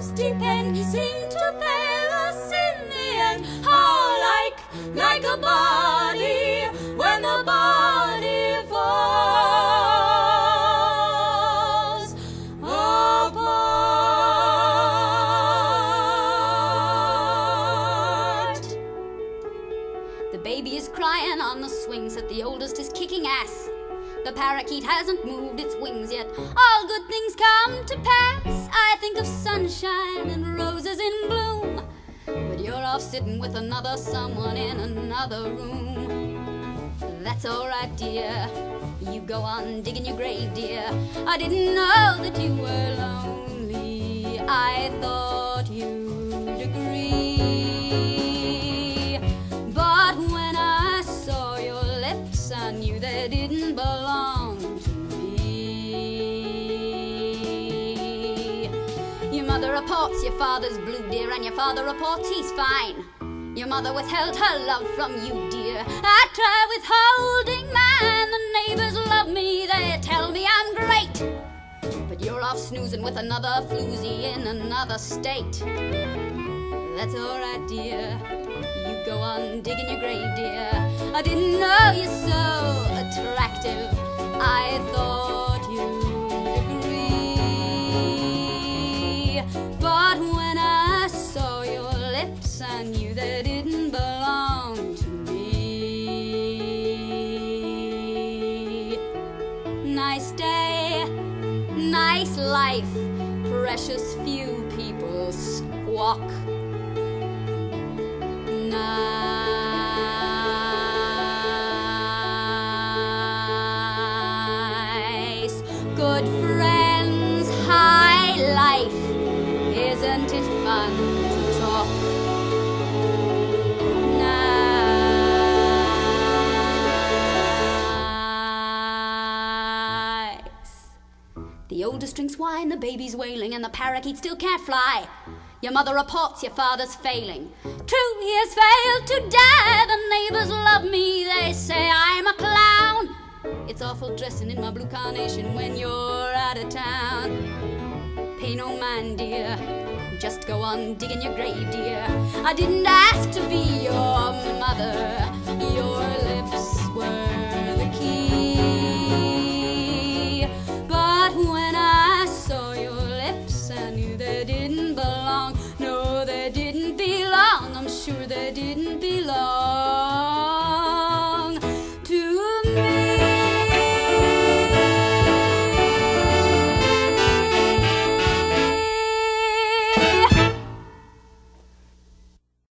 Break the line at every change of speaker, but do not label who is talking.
love's deep end seem to fail us in the end. How like, like a body when the body falls apart. The baby is crying on the swings that the oldest is kicking ass. The parakeet hasn't moved its wings yet. All good things come to pass. Think of sunshine and roses in bloom. But you're off sitting with another someone in another room. That's alright, dear. You go on digging your grave, dear. I didn't know that you were lonely. I thought mother reports your father's blue, dear, and your father reports he's fine. Your mother withheld her love from you, dear. I try withholding mine. The neighbors love me, they tell me I'm great. But you're off snoozing with another floozy in another state. That's alright, dear. You go on digging your grave, dear. I didn't know you're so I knew they didn't belong to me. Nice day, nice life, precious few people squawk. Nice, good friends, high life. Isn't it fun The oldest drinks wine, the baby's wailing, and the parakeet still can't fly. Your mother reports your father's failing. True, he has failed to die. The neighbors love me, they say I'm a clown. It's awful dressing in my blue carnation when you're out of town. Pay no mind, dear. Just go on digging your grave, dear. I didn't ask to be your mother. Your belong